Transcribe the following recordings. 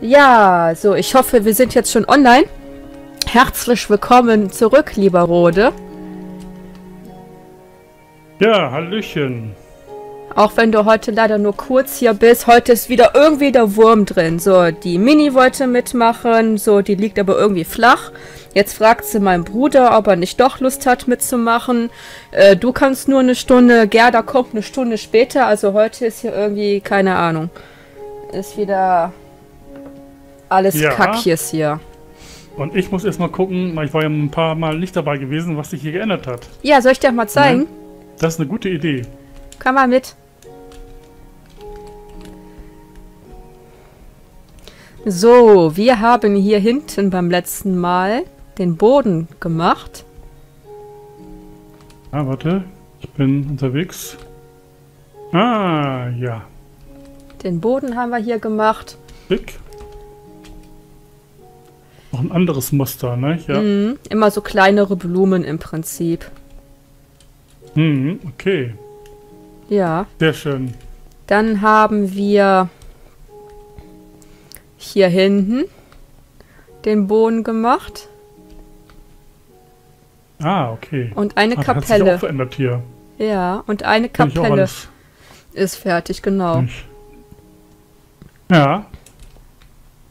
Ja, so, ich hoffe, wir sind jetzt schon online. Herzlich willkommen zurück, lieber Rode. Ja, Hallöchen. Auch wenn du heute leider nur kurz hier bist, heute ist wieder irgendwie der Wurm drin. So, die Mini wollte mitmachen, so, die liegt aber irgendwie flach. Jetzt fragt sie meinen Bruder, ob er nicht doch Lust hat mitzumachen. Äh, du kannst nur eine Stunde, Gerda kommt eine Stunde später, also heute ist hier irgendwie, keine Ahnung. Ist wieder alles Ja. Kackjes hier. Und ich muss erstmal gucken, weil ich war ja ein paar Mal nicht dabei gewesen, was sich hier geändert hat. Ja, soll ich dir mal zeigen? Das ist eine gute Idee. Komm mal mit. So, wir haben hier hinten beim letzten Mal den Boden gemacht. Ah, warte. Ich bin unterwegs. Ah, ja. Den Boden haben wir hier gemacht. Dick. Noch ein anderes Muster, ne? Ja. Mhm, immer so kleinere Blumen im Prinzip. Mhm, okay. Ja, Sehr schön. dann haben wir hier hinten den Boden gemacht Ah, okay. und eine ah, das Hat sich auch Kapelle. verändert hier. Ja, und eine Kapelle ist fertig, genau. Ja.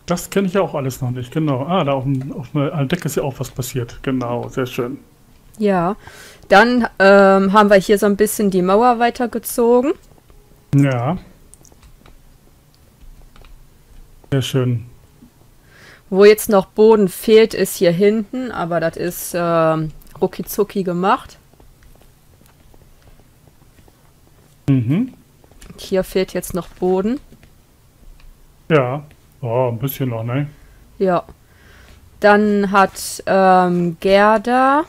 Das kenne ich ja auch alles noch nicht, genau. Ah, da auf, dem, auf der Decke ist ja auch was passiert. Genau, sehr schön. Ja, dann ähm, haben wir hier so ein bisschen die Mauer weitergezogen. Ja. Sehr schön. Wo jetzt noch Boden fehlt, ist hier hinten, aber das ist ähm, rucki gemacht. Mhm. Hier fehlt jetzt noch Boden. Ja. Oh, ein bisschen noch, ne? Ja. Dann hat ähm, Gerda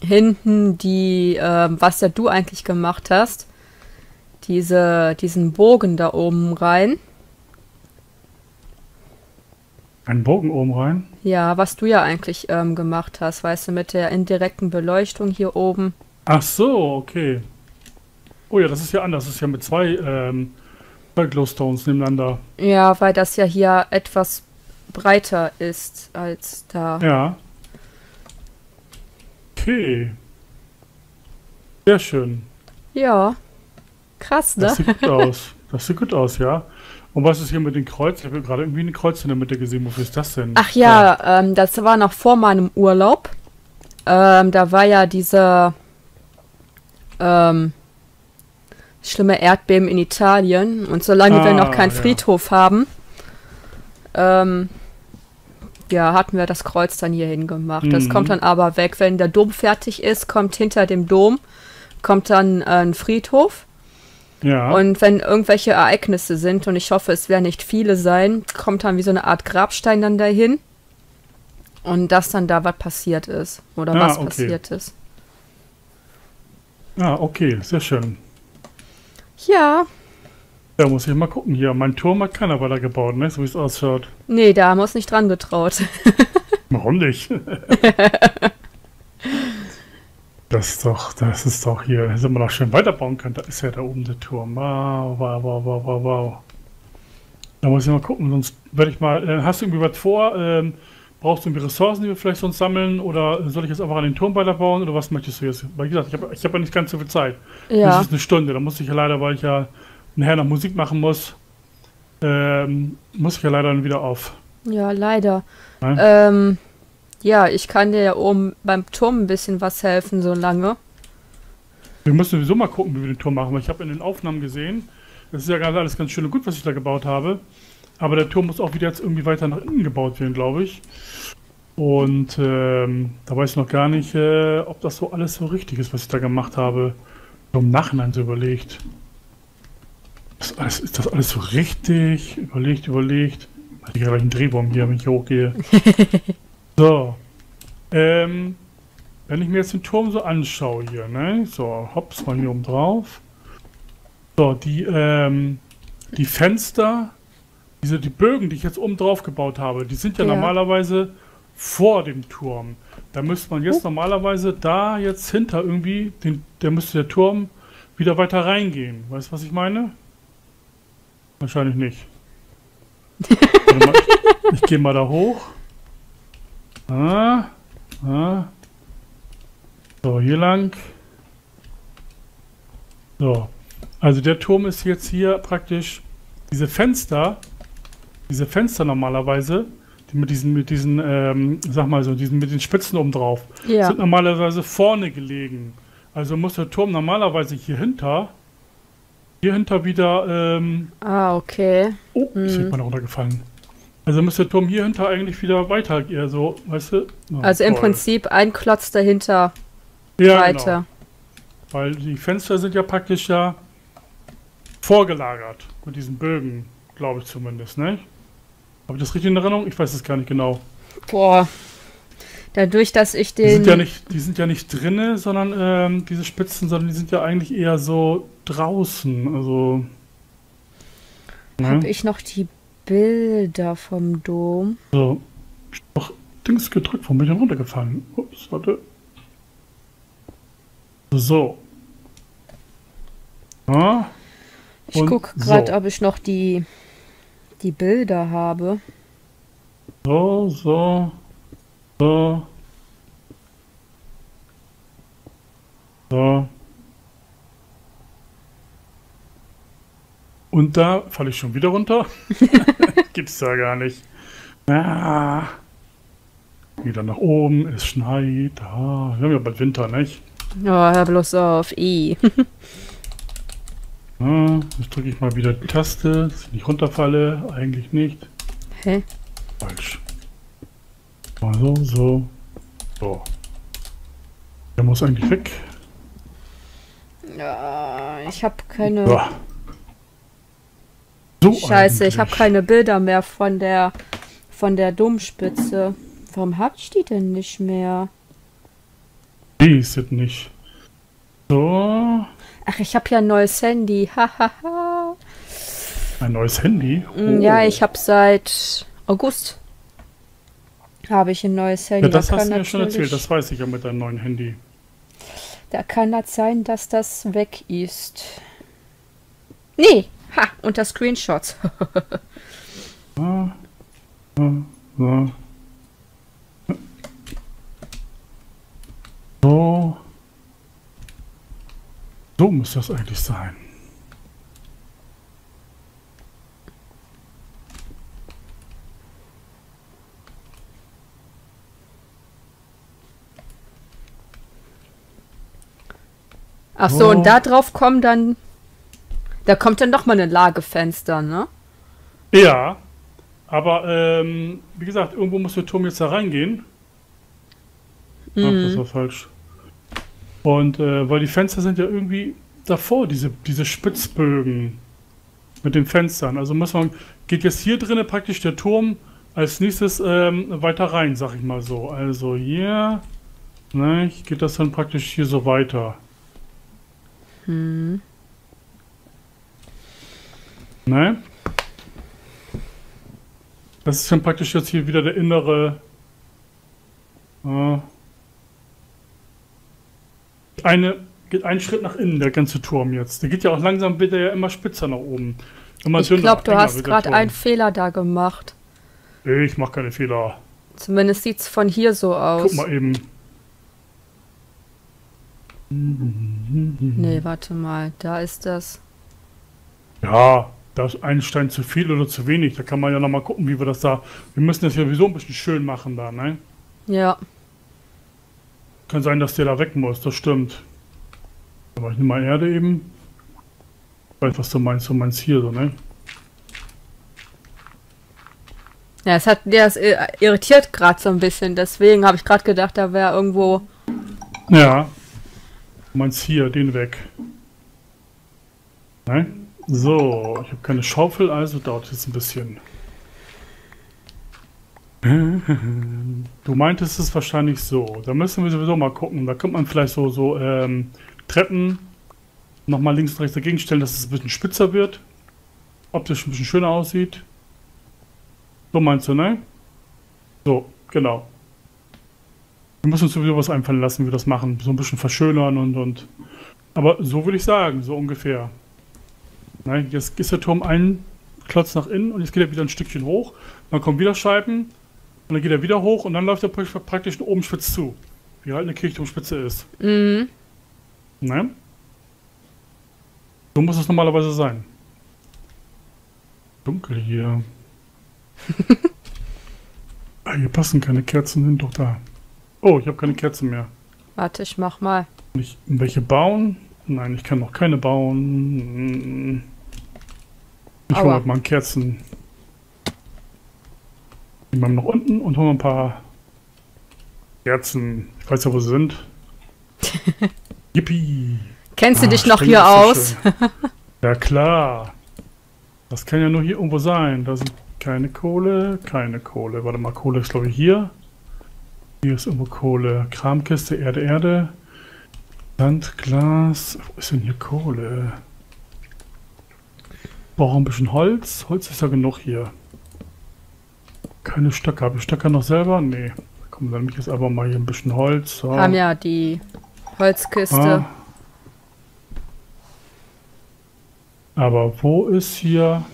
hinten die, ähm, was ja du eigentlich gemacht hast, diese, diesen Bogen da oben rein. Einen Bogen oben rein. Ja, was du ja eigentlich ähm, gemacht hast, weißt du, mit der indirekten Beleuchtung hier oben. Ach so, okay. Oh ja, das ist ja anders. Das ist ja mit zwei, ähm, zwei Glowstones nebeneinander. Ja, weil das ja hier etwas breiter ist als da. Ja. Okay. Sehr schön. Ja. Krass, ne? Das sieht gut aus. Das sieht gut aus, ja. Und was ist hier mit den Kreuzen? Ich habe gerade irgendwie ein Kreuz in der Mitte gesehen. Wofür ist das denn? Ach ja, ähm, das war noch vor meinem Urlaub. Ähm, da war ja dieser ähm, schlimme Erdbeben in Italien. Und solange wir Ah, noch keinen ja. Friedhof haben, ähm, ja, hatten wir das Kreuz dann hier hingemacht. Das Mhm. kommt dann aber weg. Wenn der Dom fertig ist, kommt hinter dem Dom, kommt dann äh, ein Friedhof. Ja. Und wenn irgendwelche Ereignisse sind, und ich hoffe, es werden nicht viele sein, kommt dann wie so eine Art Grabstein dann dahin. Und dass dann da was passiert ist. Oder Ah, was okay. passiert ist. ah, okay. Sehr schön. Ja, Da muss ich mal gucken hier. Mein Turm hat keiner weiter gebaut, ne? So wie es ausschaut. nee, da haben wir uns nicht dran getraut. Warum nicht? das ist doch, das ist doch hier. Hätte man doch schön weiterbauen können. Da ist ja da oben der Turm. Wow, wow, wow, wow, wow, wow. Da muss ich mal gucken, sonst werde ich mal. Äh, hast du irgendwie was vor? Ähm, brauchst du irgendwie Ressourcen, die wir vielleicht sonst sammeln? Oder soll ich jetzt einfach an den Turm weiterbauen? Oder was möchtest du jetzt? Weil, wie gesagt, ich habe ich hab ja nicht ganz so viel Zeit. ja, Das ist eine Stunde. Da muss ich ja leider, weil ich ja nachher noch Musik machen muss, ähm, muss ich ja leider dann wieder auf. ja, leider. Ne? Ähm, ja, ich kann dir ja oben beim Turm ein bisschen was helfen, so lange. Wir müssen sowieso mal gucken, wie wir den Turm machen, weil ich habe in den Aufnahmen gesehen, das ist ja alles ganz schön und gut, was ich da gebaut habe. Aber der Turm muss auch wieder jetzt irgendwie weiter nach innen gebaut werden, glaube ich. Und ähm, da weiß ich noch gar nicht, äh, ob das so alles so richtig ist, was ich da gemacht habe. Im Nachhinein so überlegt. Ist, alles, ist das alles so richtig? Überlegt, überlegt. Ich habe gleich einen Drehbaum hier, wenn ich hier hochgehe. so. Ähm, wenn ich mir jetzt den Turm so anschaue hier, ne? So, hops, mal hier oben drauf. So, die, ähm, die Fenster, diese, die Bögen, die ich jetzt oben drauf gebaut habe, die sind ja, Ja. normalerweise vor dem Turm. Da müsste man jetzt normalerweise da jetzt hinter irgendwie, den, der müsste der Turm wieder weiter reingehen. Weißt du, was ich meine? Wahrscheinlich nicht. Mal, ich, ich gehe mal da hoch. Ah, ah. So, hier lang. So. Also der Turm ist jetzt hier praktisch diese Fenster, diese Fenster normalerweise, die mit diesen, mit diesen, ähm, sag mal so, diesen mit den Spitzen oben drauf, Ja. sind normalerweise vorne gelegen. Also muss der Turm normalerweise hier hinter, hier hinter wieder, ähm, Ah, okay. oh, ist Mhm. jemand runtergefallen. Also muss der Turm hier hinter eigentlich wieder weiter, eher so, weißt du? Oh, Also im toll. Prinzip ein Klotz dahinter ja, weiter. Genau. Weil die Fenster sind ja praktisch ja vorgelagert mit diesen Bögen, glaube ich zumindest, ne? Habe ich das richtig in Erinnerung? Ich weiß es gar nicht genau. Boah. Dadurch, dass ich Die den. sind ja nicht, die sind ja nicht drinne, sondern ähm, diese Spitzen, sondern die sind ja eigentlich eher so draußen. Also. Ne? ich noch die Bilder vom Dom? So. Ich hab doch Dings gedrückt, warum bin ich denn runtergefallen? Ups, warte. So. Ja, Ich Und guck gerade, so. ob ich noch die, die Bilder habe. so, so, so. So. Und da falle ich schon wieder runter. Gibt's da gar nicht. Ah. Wieder nach oben, es schneit. Ah, wir haben ja bald Winter, nicht? Oh, hör bloß auf. I. Ah, jetzt drücke ich mal wieder die Taste, dass ich nicht runterfalle. Eigentlich nicht. Hä? Falsch. Mal so, so. So. Der muss eigentlich weg. Ja, ich habe keine. So. So Scheiße, ich habe eigentlich. keine Bilder mehr von der von der Domspitze. Warum hab ich die denn nicht mehr? Die ist es nicht. So. Ach, ich habe ja ein neues Handy. Hahaha. Ein neues Handy. Mm, Ja, ich habe seit August habe ich ein neues Handy. Ja, das Da hast du mir schon erzählt. Das weiß ich ja mit deinem neuen Handy. Da kann das sein, dass das weg ist. Nee, ha, unter Screenshots. Ah, ah, so. So. So muss das eigentlich sein. Ach so, Oh. und da drauf kommen dann. Da kommt dann noch mal ein Lagefenster, ne? Ja, aber ähm, wie gesagt, irgendwo muss der Turm jetzt da reingehen. Ach, das Mhm. war falsch. Und äh, weil die Fenster sind ja irgendwie davor, diese, diese Spitzbögen mit den Fenstern. Also muss man, geht jetzt hier drinnen praktisch der Turm als nächstes ähm, weiter rein, sag ich mal so. Also hier, ne, geht das dann praktisch hier so weiter. Hm. Ne? Das ist dann praktisch jetzt hier wieder der innere. Äh, eine, geht einen Schritt nach innen, der ganze Turm jetzt. Der geht ja auch langsam, wird er ja immer spitzer nach oben. Immer Ich glaube, du hast gerade einen Fehler da gemacht. Ich mach keine Fehler. Zumindest sieht's von hier so aus. Guck mal eben. Nee, warte mal, da ist das. Ja, da ist ein Stein zu viel oder zu wenig. Da kann man ja nochmal gucken, wie wir das da. Wir müssen das ja sowieso ein bisschen schön machen da, ne? Ja. Kann sein, dass der da weg muss, das stimmt. Aber ich nehme mal Erde eben. Ich weiß, was du meinst. Du meinst hier so, ne? Ja, es hat, der ist äh, irritiert gerade so ein bisschen. Deswegen habe ich gerade gedacht, da wäre irgendwo. Ja. Du meinst hier, den weg. Ne? So, ich habe keine Schaufel, also dauert jetzt ein bisschen. Du meintest es wahrscheinlich so. Da müssen wir sowieso mal gucken. Da könnte man vielleicht so, so ähm, Treppen nochmal links und rechts dagegen stellen, dass es ein bisschen spitzer wird. Optisch ein bisschen schöner aussieht. So meinst du, ne? So, genau. Wir müssen uns sowieso was einfallen lassen, wie wir das machen. So ein bisschen verschönern und, und. Aber so würde ich sagen, so ungefähr. Ne, jetzt ist der Turm ein, Klotz nach innen und jetzt geht er wieder ein Stückchen hoch. Dann kommen wieder Scheiben und dann geht er wieder hoch und dann läuft er praktisch- oben spitz zu. Wie halt eine Kirchturmspitze ist. Mhm. Ne? So muss es normalerweise sein. Dunkel hier. ah, hier passen keine Kerzen hin, doch da. Oh, ich habe keine Kerzen mehr. Warte, ich mach mal. Nicht welche bauen? Nein, ich kann noch keine bauen. Ich hole mal Kerzen. Die machen noch unten und holen wir ein paar Kerzen. Ich weiß ja, wo sie sind. Yippie! Kennst du Ah, dich noch hier so aus? ja klar. Das kann ja nur hier irgendwo sein. Da sind keine Kohle, keine Kohle. Warte mal, Kohle ist glaube ich hier. Hier ist irgendwo Kohle. Kramkiste, Erde, Erde. Sand, Glas. Wo ist denn hier Kohle? Brauche ein bisschen Holz. Holz ist ja genug hier. Keine Stöcke. Habe ich Stöcke noch selber? Nee. Komm, dann nehme ich jetzt einfach mal hier ein bisschen Holz. So. Haben ja die Holzkiste. Ah. Aber wo ist hier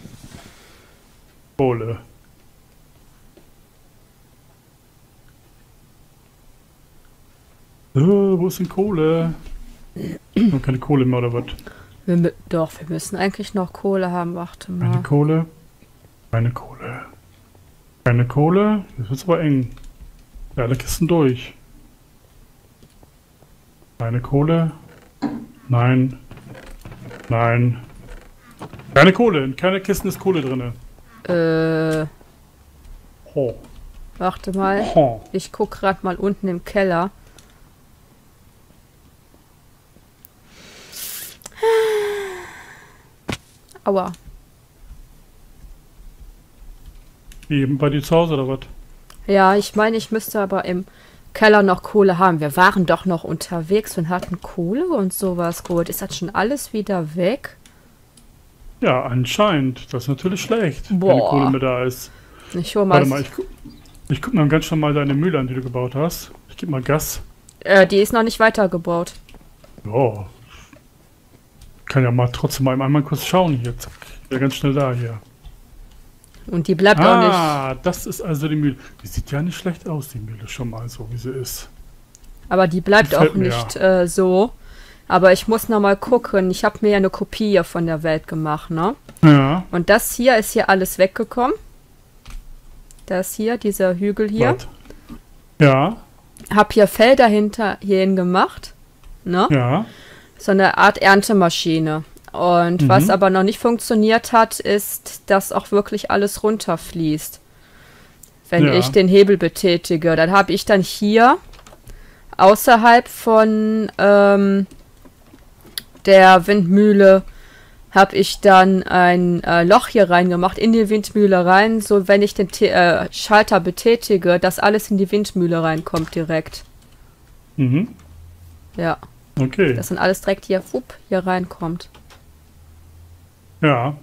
Kohle? Äh, wo ist denn Kohle? Wir keine Kohle mehr oder was? Wir, doch, wir müssen eigentlich noch Kohle haben. Warte Keine mal. Kohle. Keine Kohle. Keine Kohle. Das wird aber eng. Ja, alle Kisten durch. Keine Kohle. Nein. Nein. Keine Kohle. In keiner Kisten ist Kohle drin. Äh, Ho. warte mal. Ho. Ich guck grad mal unten im Keller. Aua. Wie bei dir zu Hause oder was? Ja, ich meine, ich müsste aber im Keller noch Kohle haben. Wir waren doch noch unterwegs und hatten Kohle und sowas geholt. Ist das schon alles wieder weg? Ja, anscheinend. Das ist natürlich schlecht, wenn die Boah. Kohle mit da ist. Ich hol mal. Warte mal, ich, gu ich guck mal ganz schnell mal deine Mühle an, die du gebaut hast. Ich gebe mal Gas. äh, die ist noch nicht weitergebaut. Ja. Kann ja mal trotzdem mal einmal kurz schauen hier. Zack. Ja, ganz schnell da hier. Und die bleibt auch nicht. Ah, das ist also die Mühle. Die sieht ja nicht schlecht aus, die Mühle schon mal so, wie sie ist. Aber die bleibt Gefällt auch mir, nicht äh, so. Aber ich muss noch mal gucken. Ich habe mir ja eine Kopie von der Welt gemacht, ne? Ja. Und das hier ist hier alles weggekommen. Das hier, dieser Hügel hier. Wart. Ja, Hab hier Felder hinter hierhin gemacht. Ne? ja. So eine Art Erntemaschine. Und Mhm. was aber noch nicht funktioniert hat, ist, dass auch wirklich alles runterfließt. Wenn Ja. ich den Hebel betätige. Dann habe ich dann hier außerhalb von ähm, der Windmühle habe ich dann ein äh, Loch hier reingemacht, in die Windmühle rein, so wenn ich den T äh, Schalter betätige, dass alles in die Windmühle reinkommt direkt. Mhm. Ja, Okay. dass dann alles direkt hier, wupp, hier reinkommt. Ja.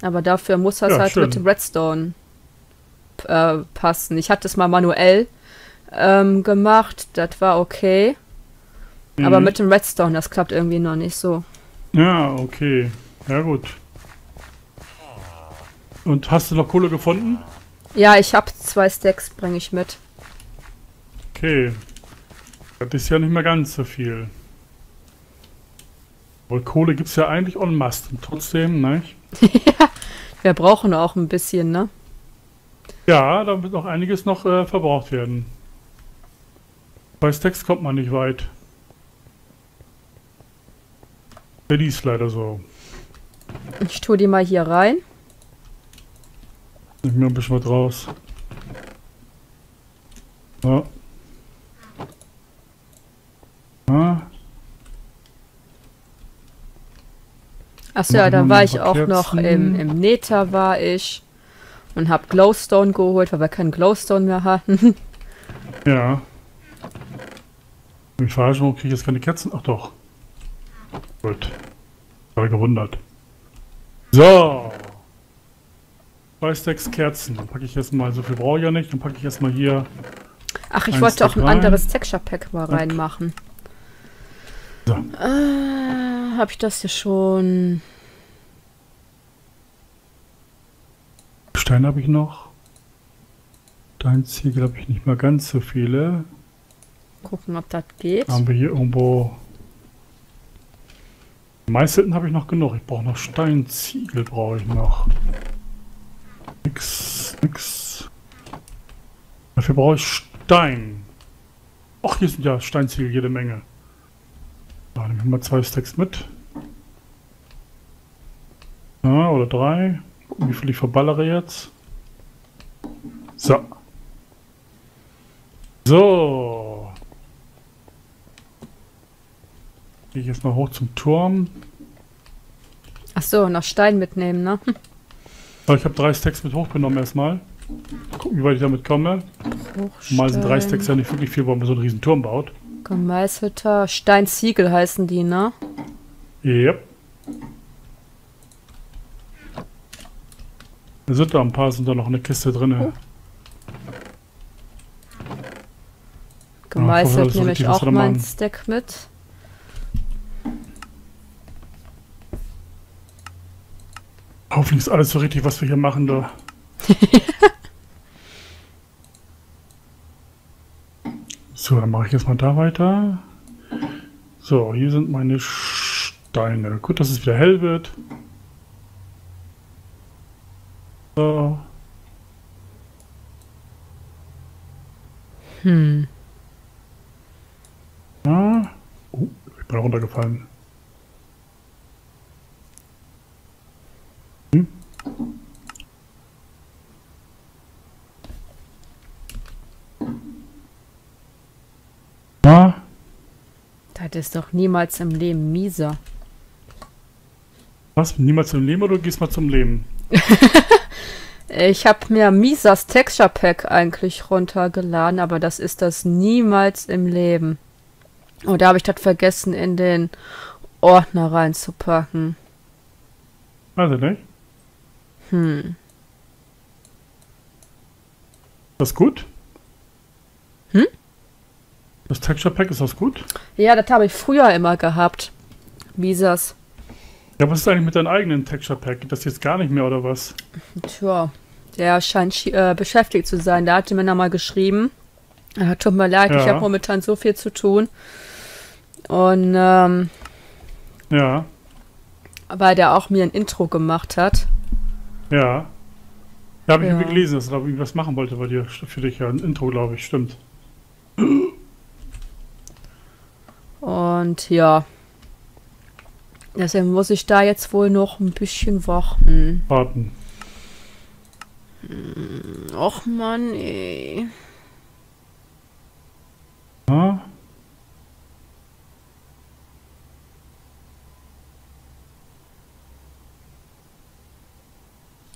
Aber dafür muss das Ja, halt schön. mit dem Redstone äh, passen. Ich hatte es mal manuell ähm, gemacht, das war okay. Aber Mhm. mit dem Redstone, das klappt irgendwie noch nicht so. Ja, okay. Ja, gut. Und hast du noch Kohle gefunden? Ja, ich habe zwei Stacks, bringe ich mit. Okay. Das ist ja nicht mehr ganz so viel. Obwohl Kohle gibt es ja eigentlich en masse. Und trotzdem, ne? Wir brauchen auch ein bisschen, ne? Ja, da wird noch einiges noch äh, verbraucht werden. Bei Stacks kommt man nicht weit. Ja, die ist leider so. Ich tue die mal hier rein. Nimm mir ein bisschen was raus. Ja. Ja. Achso, ja, da war ich auch noch im, im Nether war ich und hab Glowstone geholt, weil wir keinen Glowstone mehr hatten. Ja. Ich frage schon, kriege ich jetzt keine Kerzen? Ach doch. Gut. Habe gewundert. So. Zwei Stacks Kerzen. Dann packe ich jetzt mal, so viel brauche ich ja nicht. Dann packe ich erstmal hier. Ach, ich wollte auch Stack ein rein. anderes Texture Pack mal reinmachen. So. Äh, hab ich das hier schon? Stein habe ich noch. Steinziegel habe ich nicht mal ganz so viele. Gucken, ob das geht. Haben wir hier irgendwo. Meißelten habe ich noch genug. Ich brauche noch Steinziegel, brauche ich noch. Nix, nix. Dafür brauche ich Stein. Ach, hier sind ja Steinziegel jede Menge. Da nehme ich mal zwei Stacks mit. Ja, oder drei. Gucken, wie viel ich verballere jetzt. So. So. Gehe ich jetzt mal hoch zum Turm. Ach so, noch Stein mitnehmen, ne? Ich habe drei Stacks mit hochgenommen erstmal. Gucken, wie weit ich damit komme. Mal sind drei Stacks ja nicht wirklich viel, weil man so einen riesen Turm baut. Gemeißelter Steinziegel heißen die, ne? Yep. Da sind da ein paar, sind da noch eine Kiste drin. Oh. Gemeißelt so nehme ich auch meinen machen. Stack mit. Hoffentlich ist alles so richtig, was wir hier machen da. so, dann mache ich jetzt mal da weiter. So, hier sind meine Steine. Gut, dass es wieder hell wird. So. Hm. Ja. Oh, ich bin runtergefallen. Hm? Ja, Das ist doch niemals im Leben mieser. was? Niemals zum Leben oder du gehst mal zum Leben? Ich habe mir Misas Texture Pack eigentlich runtergeladen, aber das ist das niemals im Leben. Und da habe ich das vergessen, in den Ordner reinzupacken. Weiß ich nicht. Hm. Das gut? Hm? Das Texture Pack, ist das gut? Ja, das habe ich früher immer gehabt. Misas. Ja, was ist eigentlich mit deinem eigenen Texture Pack? Geht das jetzt gar nicht mehr oder was? Tja, der scheint äh, beschäftigt zu sein. Da hatte mir noch mal geschrieben. Äh, tut mir leid, ich Ja. habe momentan so viel zu tun. Und ähm, Ja, weil der auch mir ein Intro gemacht hat. ja. Ja, habe ich Ja. irgendwie gelesen, dass er da irgendwie was machen wollte bei dir. Für dich ja, ein Intro, glaube ich, stimmt. Und ja. Deswegen muss ich da jetzt wohl noch ein bisschen warten. Warten. Och Mann, ey. Ja.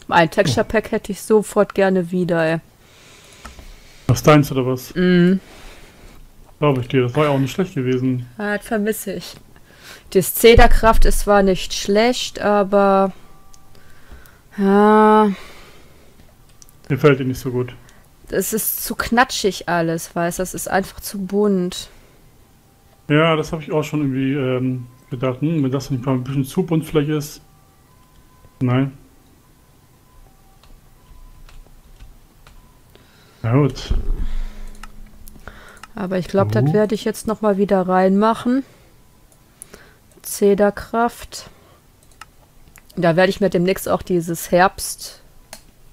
Ein Texture Pack hätte ich sofort gerne wieder, ey. Was deins oder was? Mm. Glaube ich dir. Das war ja auch nicht schlecht gewesen. Ah, Das vermisse ich. Die Zederkraft ist zwar nicht schlecht, aber. Ja, Gefällt dir nicht so gut. es ist zu knatschig alles, weißt du? Das ist einfach zu bunt. Ja, das habe ich auch schon irgendwie ähm, gedacht. Hm, wenn das nicht mal ein bisschen zu bunt vielleicht ist. Nein. Na gut. Aber ich glaube, das werde ich jetzt noch mal wieder reinmachen. Zederkraft. Da werde ich mir demnächst auch dieses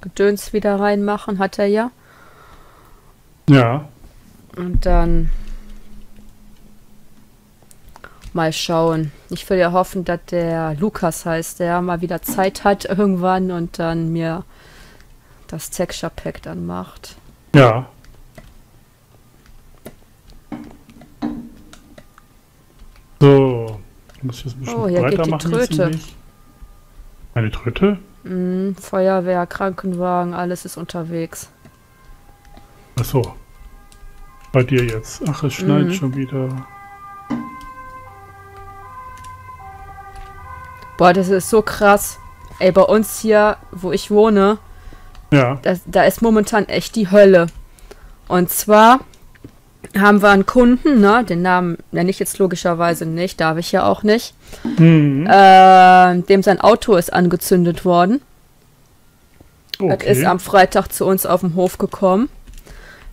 Herbstgedöns wieder reinmachen, hat er ja. Ja. Und dann mal schauen. Ich will ja hoffen, dass der Lukas heißt, der mal wieder Zeit hat irgendwann und dann mir das Texture Pack dann macht. Ja. So. Ich muss jetzt ein bisschen Oh, hier breiter geht die machen. jetzt Tröte. Eine Tröte? Mm, Feuerwehr, Krankenwagen, alles ist unterwegs. Achso. Bei dir jetzt. Ach, es schneit Mhm. schon wieder. Boah, das ist so krass. Ey, bei uns hier, wo ich wohne, Ja. das, da ist momentan echt die Hölle. Und zwar haben wir einen Kunden, ne, den Namen nenne ich jetzt logischerweise nicht, darf ich ja auch nicht, Mhm. äh, dem sein Auto ist angezündet worden. Okay. Das ist am Freitag zu uns auf dem Hof gekommen.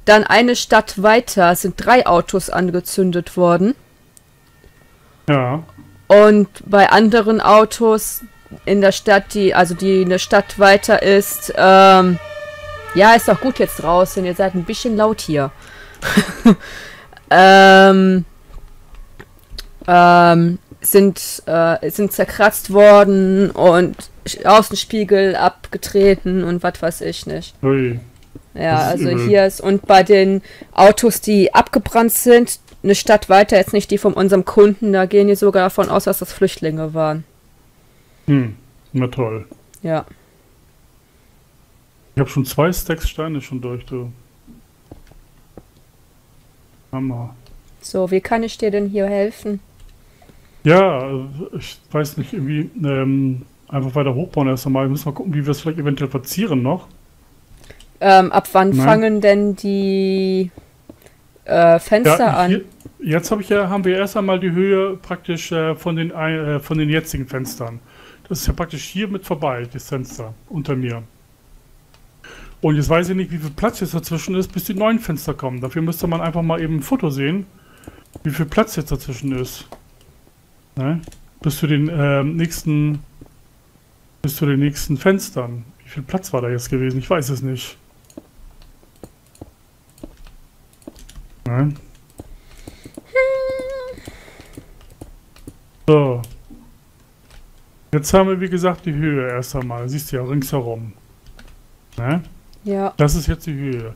Dann eine Stadt weiter sind drei Autos angezündet worden. Ja. Und bei anderen Autos in der Stadt, die, also die eine Stadt weiter ist, ähm, ja, ist doch gut jetzt draußen. Ihr seid ein bisschen laut hier. ähm, ähm, sind, äh, sind zerkratzt worden und Außenspiegel abgetreten und was weiß ich nicht. Ui. Ja, also übel. hier ist und bei den Autos, die abgebrannt sind, eine Stadt weiter, jetzt nicht die von unserem Kunden, da gehen die sogar davon aus, dass das Flüchtlinge waren. Hm, na toll. Ja. Ich habe schon zwei Stacks Steine schon durch, du. Hammer. So, wie kann ich dir denn hier helfen? Ja, ich weiß nicht, irgendwie ähm, einfach weiter hochbauen erst einmal. Wir müssen mal gucken, wie wir es vielleicht eventuell verzieren noch. Ähm, ab wann Nein. fangen denn die äh, Fenster ja, an? Hier, jetzt hab ich ja, haben wir erst einmal die Höhe praktisch äh, von, den, äh, von den jetzigen Fenstern. Das ist ja praktisch hier mit vorbei, das Fenster unter mir. Und jetzt weiß ich nicht, wie viel Platz jetzt dazwischen ist, bis die neuen Fenster kommen. Dafür müsste man einfach mal eben ein Foto sehen, wie viel Platz jetzt dazwischen ist. Ne? Bis zu den äh, nächsten bis zu den nächsten Fenstern. Wie viel Platz war da jetzt gewesen? Ich weiß es nicht. Nein. So. Jetzt haben wir, wie gesagt, die Höhe erst einmal. Siehst du ja ringsherum. Ne? Ja. Das ist jetzt die Höhe.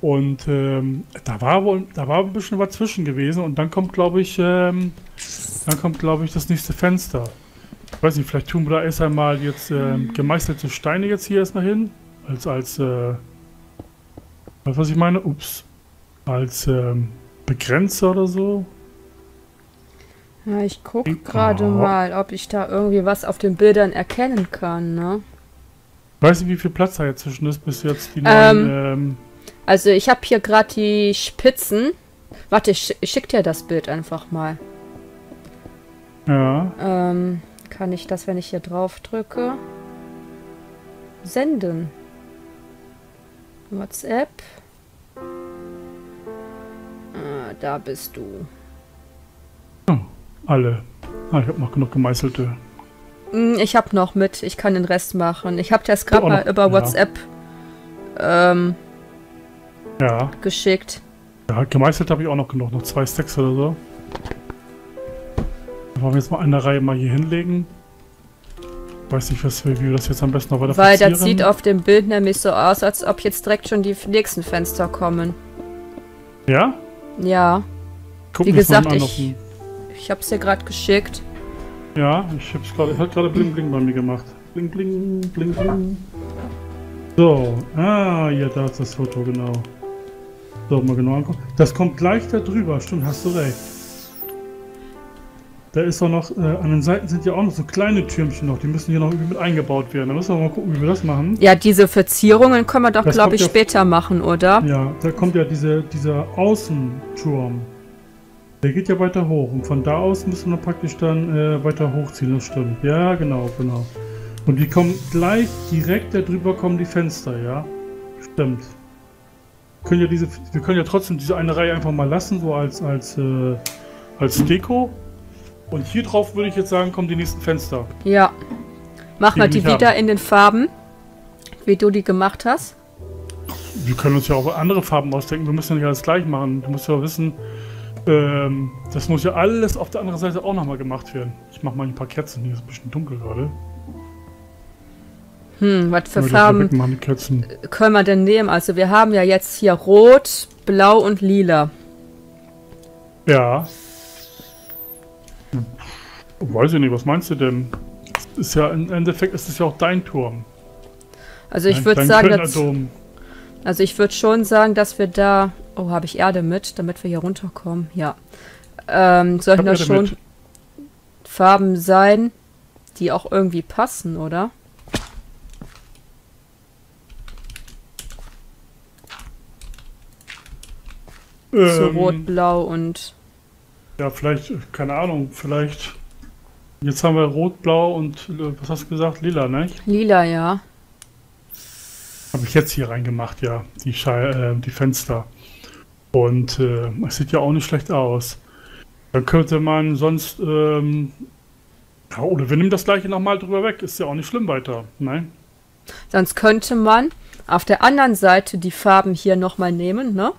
Und ähm, da war wohl, da war ein bisschen was zwischen gewesen und dann kommt, glaube ich, ähm, dann kommt, glaube ich, das nächste Fenster. Ich weiß nicht, vielleicht tun wir da erst einmal jetzt ähm, gemeißelte Steine jetzt hier erstmal hin. Als, als, äh, was ich meine? Ups als ähm, Begrenzer oder so. Ja, ich gucke gerade oh. mal, ob ich da irgendwie was auf den Bildern erkennen kann, ne? Weiß nicht, wie viel Platz da jetzt zwischen ist, bis jetzt die neuen. Ähm, ähm also ich habe hier gerade die Spitzen. Warte, ich, ich schick dir das Bild einfach mal. Ja. Ähm, kann ich das, wenn ich hier drauf drücke? Senden. WhatsApp. Ah, da bist du. Oh, alle. Ah, ich habe noch genug gemeißelte. Hm, ich habe noch mit. Ich kann den Rest machen. Ich habe das gerade mal über WhatsApp ähm, ja. geschickt. Ja, gemeißelt habe ich auch noch genug. Noch zwei Stacks oder so. Dann wollen wir jetzt mal eine Reihe mal hier hinlegen. Weiß nicht, was, wie wir das jetzt am besten noch weiter Weil das sieht auf dem Bild nämlich so aus, als ob jetzt direkt schon die nächsten Fenster kommen. Ja? Ja. Guck Wie gesagt, ich, ich habe es dir gerade geschickt. Ja, ich habe es gerade, hat gerade Bling Bling bei mir gemacht. Bling Bling, Bling Bling. So, ah, ja, da ist das Foto, genau. So, mal genau angucken. Das kommt gleich da drüber, stimmt, hast du recht. Da ist auch noch, äh, an den Seiten sind ja auch noch so kleine Türmchen noch, die müssen hier noch irgendwie mit eingebaut werden. Da müssen wir mal gucken, wie wir das machen. Ja, diese Verzierungen können wir doch, glaube ich, ja, später machen, oder? Ja, da kommt ja diese, dieser Außenturm. Der geht ja weiter hoch und von da aus müssen wir praktisch dann äh, weiter hochziehen, das stimmt. Ja, genau, genau. Und die kommen gleich direkt darüber kommen die Fenster, ja? Stimmt. Wir können ja diese, wir können ja trotzdem diese eine Reihe einfach mal lassen, so als, als, äh, als Deko. Und hier drauf würde ich jetzt sagen, kommen die nächsten Fenster. Ja. Mach mal die wieder haben. in den Farben, wie du die gemacht hast. Wir können uns ja auch andere Farben ausdenken. Wir müssen ja nicht alles gleich machen. Du musst ja wissen, ähm, das muss ja alles auf der anderen Seite auch nochmal gemacht werden. Ich mache mal ein paar Kerzen. Hier ist ein bisschen dunkel gerade. Hm, was für Farben können wir denn nehmen? Also wir haben ja jetzt hier Rot, Blau und Lila. Ja. Weiß ich nicht, was meinst du denn? Ist ja im Endeffekt ist es ja auch dein Turm. Also ich würde sagen, dass, also ich würde schon sagen, dass wir da. Oh, habe ich Erde mit, damit wir hier runterkommen? Ja. Ähm, sollten das schon mit. Farben sein, die auch irgendwie passen, oder? Ähm, so rot, blau und. Ja, vielleicht, keine Ahnung, vielleicht Jetzt haben wir Rot, Blau und was hast du gesagt? Lila, ne? Lila, ja. Habe ich jetzt hier reingemacht, ja, die, Schei äh, die Fenster. Und äh, es sieht ja auch nicht schlecht aus. Dann könnte man sonst, ähm, ja, oder wir nehmen das gleiche nochmal drüber weg. Ist ja auch nicht schlimm weiter. Nein. Sonst könnte man auf der anderen Seite die Farben hier nochmal nehmen, ne?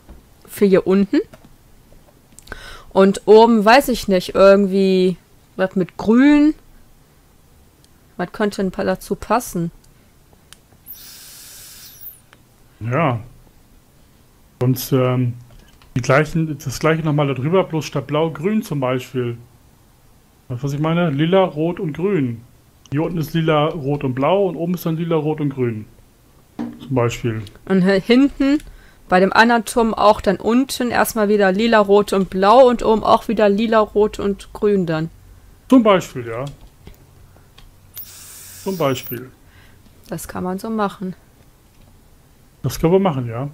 Für hier unten. Und oben, weiß ich nicht, irgendwie was mit grün. Was könnte ein paar dazu passen? Ja. Sonst ähm, die gleichen, das gleiche nochmal darüber, bloß statt blau-grün zum Beispiel. Weißt du, was ich meine? Lila, rot und grün. Hier unten ist lila, rot und blau und oben ist dann lila, rot und grün. Zum Beispiel. Und hinten bei dem anderen Turm auch dann unten erstmal wieder lila, rot und blau und oben auch wieder lila, rot und grün dann. Zum Beispiel, ja. Zum Beispiel. Das kann man so machen. Das können wir machen, ja.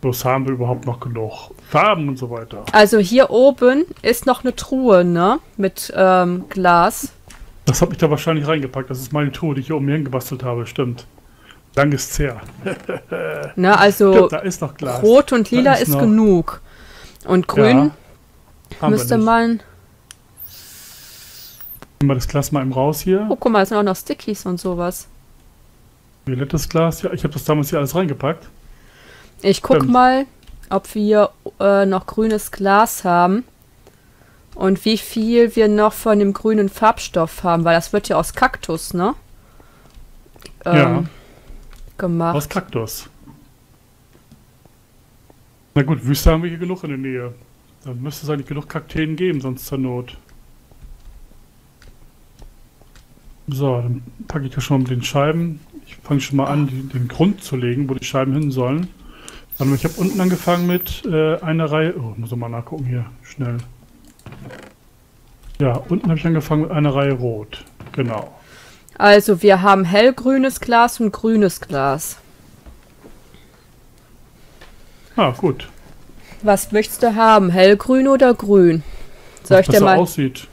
Bloß haben wir überhaupt noch genug Farben und so weiter. Also hier oben ist noch eine Truhe, ne? Mit ähm, Glas. Das habe ich da wahrscheinlich reingepackt. Das ist meine Truhe, die ich hier oben hingebastelt habe, stimmt. Lang ist her. ne, also Stimmt, da ist noch Glas. rot und lila ist, ist genug. Und grün ja, müsste man. Nehmen wir das Glas mal eben raus hier. Oh, guck mal, es sind auch noch Stickies und sowas. Violettes Glas, ja, ich habe das damals hier alles reingepackt. Ich guck Stimmt. mal, ob wir äh, noch grünes Glas haben. Und wie viel wir noch von dem grünen Farbstoff haben, weil das wird ja aus Kaktus, ne? Ähm, ja. Gemacht. Aus Kaktus. Na gut, Wüste haben wir hier genug in der Nähe. Dann müsste es eigentlich genug Kakteen geben, sonst zur Not. So, dann packe ich das schon mal mit den Scheiben. Ich fange schon mal an, die, den Grund zu legen, wo die Scheiben hin sollen. Warte ich habe unten angefangen mit äh, einer Reihe. Oh, muss ich mal nachgucken hier, schnell. Ja, unten habe ich angefangen mit einer Reihe Rot. Genau. Also wir haben hellgrünes Glas und grünes Glas. Ah, gut. Was möchtest du haben? Hellgrün oder grün? Soll was ich dir mal aussieht.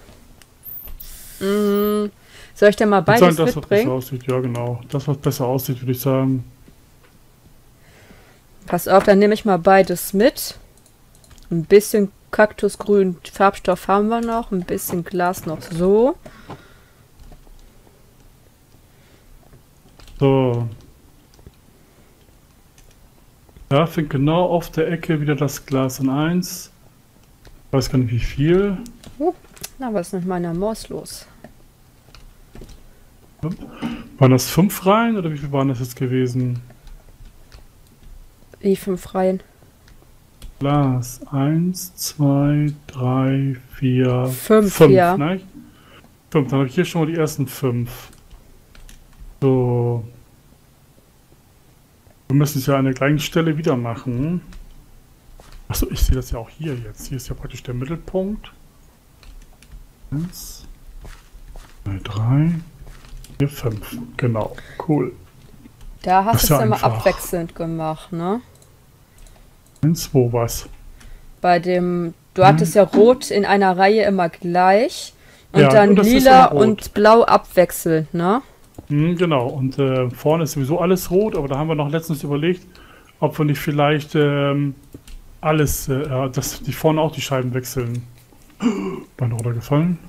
Mm, soll ich dir mal beides sagen, das, mitbringen? Was besser aussieht, ja genau. Das, was besser aussieht, würde ich sagen. Pass auf, dann nehme ich mal beides mit. Ein bisschen Kaktusgrün Farbstoff haben wir noch, ein bisschen Glas noch so. So. Da fängt genau auf der Ecke wieder das Glas in 1. Ich weiß gar nicht wie viel. Uh, na, was ist mit meiner Maus los? Waren das fünf Reihen oder wie viel waren das jetzt gewesen? Wie fünf Reihen? Glas. Eins, zwei, drei, vier, fünf. Fünf, ja. ne? Fünf, dann habe ich hier schon mal die ersten fünf. So. Wir müssen es ja an der gleichen Stelle wieder machen. Achso, ich sehe das ja auch hier jetzt. Hier ist ja praktisch der Mittelpunkt. Eins, zwei, drei, vier, fünf. Genau, cool. Da hast du es ja immer abwechselnd gemacht, ne? Eins, wo was? Bei dem, du hm. hattest ja rot in einer Reihe immer gleich und ja, dann und lila und blau abwechselnd, ne? Hm, genau, und äh, vorne ist sowieso alles rot, aber da haben wir noch letztens überlegt, ob wir nicht vielleicht ähm, alles, äh, dass die vorne auch die Scheiben wechseln. Bein runtergefallen.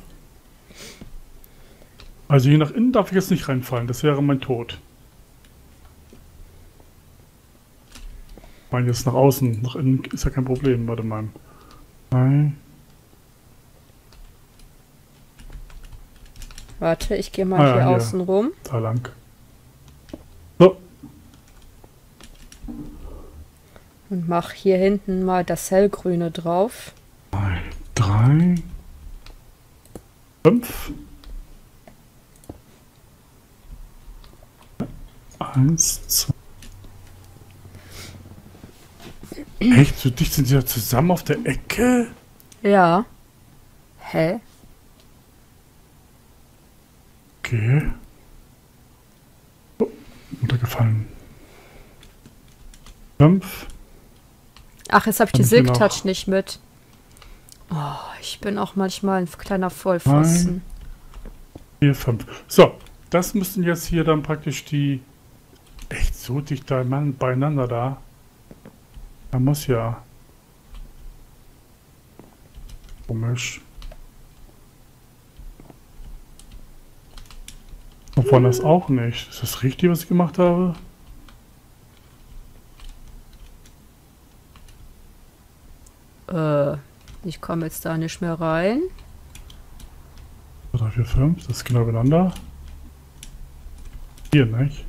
Also hier nach innen darf ich jetzt nicht reinfallen, das wäre mein Tod. Meine jetzt nach außen, nach innen ist ja kein Problem, warte mal. Nein. Warte, ich gehe mal ah, hier, ja, außen rum. Da lang. So. Und mach hier hinten mal das hellgrüne drauf. Zwei, drei, fünf. Eins, zwei. Echt? So dicht sind die da zusammen auf der Ecke? Ja. Hä? Okay. Oh, runtergefallen. Fünf. Ach, jetzt habe ich die Silk Touch nicht mit. Oh, ich bin auch manchmal ein kleiner Vollpfosten. Vier, fünf. So, das müssen jetzt hier dann praktisch die. Echt, so dicht da man- beieinander da? Da muss ja. Komisch. Wovon das auch nicht. Ist das richtig, was ich gemacht habe? Äh, ich komme jetzt da nicht mehr rein. 3, 4, 5, das ist genau übereinander. Hier, nicht?